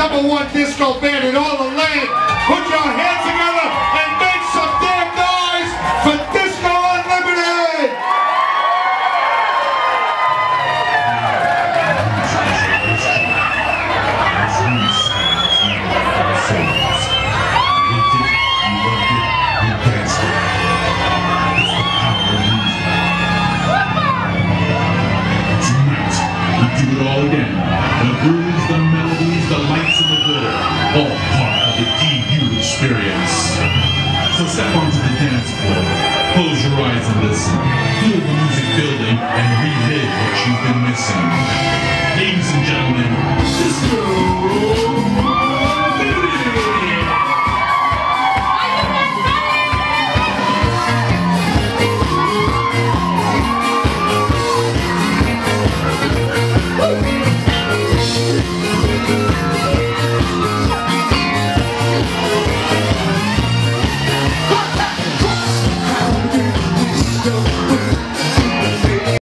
number one disco band in all the land. Put your hands together and make some damn noise for Disco Unlimited! Tonight, we do it all again. Step onto the dance floor. Close your eyes and listen. Feel the music building and relive what you've been missing. Ladies and gentlemen, Disco Unlimited! go.